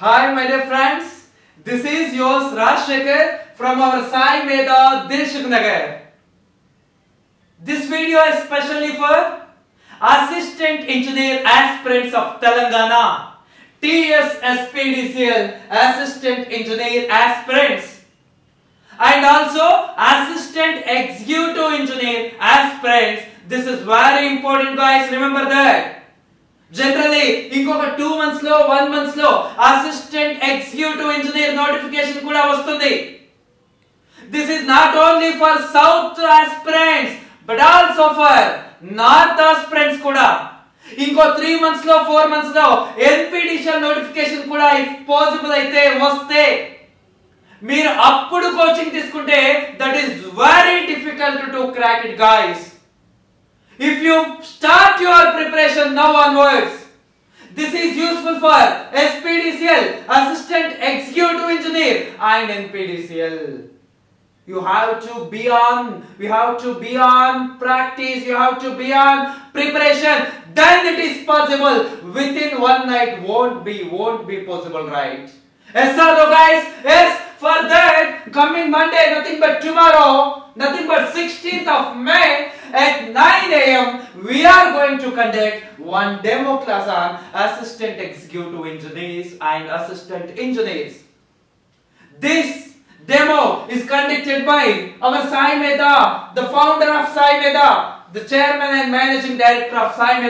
Hi, my dear friends. This is yours Raj Rajshekhar from our Sai Medha Dilsukh Nagar. This video is specially for Assistant Engineer Aspirants of Telangana, TS SPDCL Assistant Engineer Aspirants, and also Assistant Executive Engineer Aspirants. This is very important, guys. Remember that. Generally ఇంకొక two మంత్స్లో one మంత్స్లో assistant executive engineer notification కూడా వస్తుంది. This is not only for south aspirants but also for north aspirants కూడా. ఇంకో three మంత్స్లో four మంత్స్లో ఎన్పిడిషియల్ నోటిఫికేషన్ కూడా ఇఫ్ పాసిబుల్ అయితే వస్తే మీరు అప్పుడు కోచింగ్ తీసుకుంటే that is very difficult to crack it guys If you start your preparation now onwards, this is useful for SPDCL, Assistant Executive Engineer, and NPDCL. You have to be on, we have to be on practice, you have to be on preparation. Then it is possible. Within one night won't be, won't be possible, right? Yes, sir, guys. Yes, for that, coming Monday, nothing but tomorrow, nothing but 16th of May at 9 a.m. we are going to conduct one demo class on assistant executive engineers and assistant engineers. This demo is conducted by our Sai the founder of Sai the chairman and managing director of Sai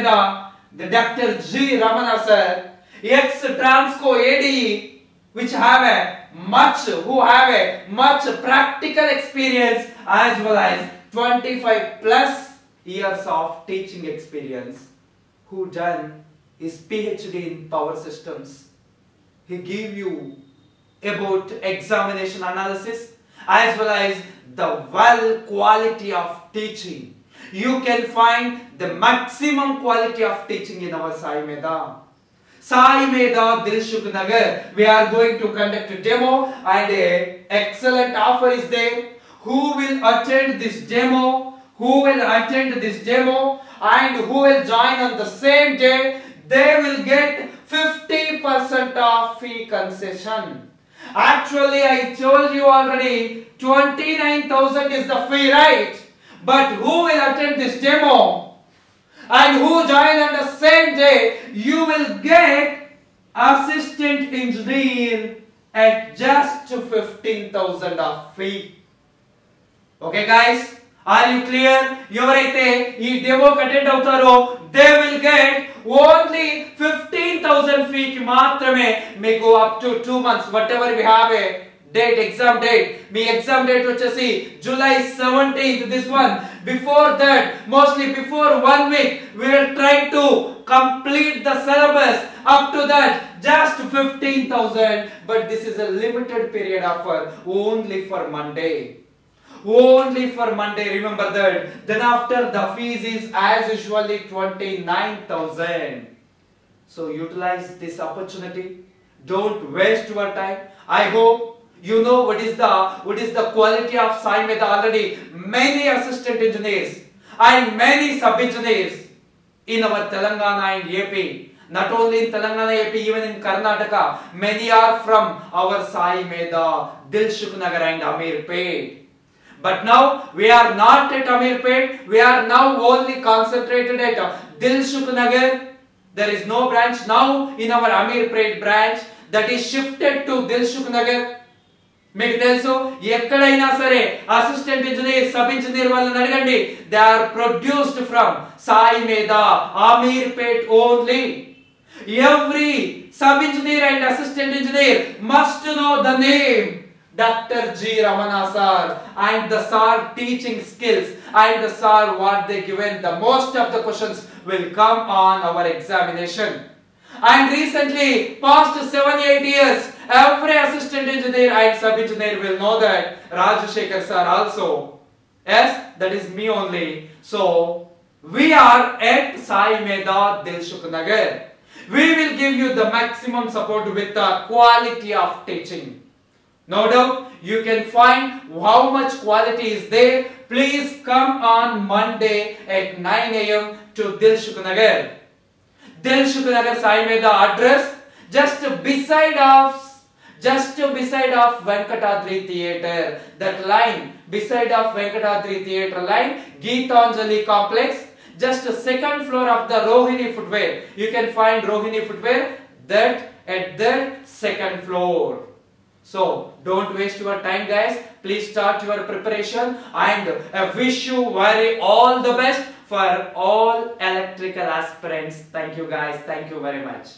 the Dr. G. Ramana sir, ex-Transco ADE, which have a much, who have a much practical experience as well as 25 plus years of teaching experience, who done his PhD in power systems. He give you about examination analysis as well as the well quality of teaching. You can find the maximum quality of teaching in our Sai Medha. Sai Medha Dilsukh Nagar. We are going to conduct a demo and a excellent offer is there. Who will attend this demo? who will attend this demo and who will join on the same day, they will get 50% of fee concession. Actually, I told you already 29,000 is the fee, right? But who will attend this demo and who join on the same day, you will get assistant engineer at just 15,000 of fee. Okay guys? Are you clear ఎవరైతే ఈ demo attend అవుతారో they will get only fifteen thousand fee కి మాత్రమే మీకు up to two months what ever we have a date exam date me exam date వచ్చేసి July seventeenth this one before that mostly before one week we will try to complete the syllabus. Up to that just 15000 but this is a limited period offer only for monday. Only for Monday. Remember that. Then after the fees is as usually twenty nine thousand. So utilize this opportunity. Don't waste your time. I hope you know what is the what is the quality of Sai Medha already. Many assistant engineers and many sub engineers in our Telangana and AP. Not only in Telangana, and AP, even in Karnataka, many are from our Sai Medha, Dilsukh Nagar and Ameer Pet. But now we are not at Amirpet. We are now only concentrated at Dilshuk Nagar. There is no branch now in our Amirpet branch that is shifted to Dilshuk Nagar. మీకు తెలుసు ఎక్కడైనా సరే assistant engineer sub engineer వాళ్ళని అడగండి they are produced from Sai మీద Ameerpet only every sub engineer and assistant engineer must know the name Dr. G. Ramana sir and the sir teaching skills and the sir what they given the most of the questions will come on our examination. And recently, past 7-8 years, every assistant engineer and sub engineer will know that Rajashekar sir also. Yes, that is me only. So, we are at Sai Medha Dilsukh Nagar. We will give you the maximum support with the quality of teaching. No doubt you can find how much quality is there. Please come on Monday at 9 a.m. to Dilsukh Nagar. Dilsukh Nagar Sai Medha address just beside of just beside of Venkatadri Theatre. That line beside of Venkatadri Theatre line, Geetanjali complex. Just second floor of the Rohini footwear. You can find Rohini footwear that at the second floor. So don't waste your time guys. Please start your preparation and I wish you very all the best for all electrical aspirants. Thank you guys. Thank you very much.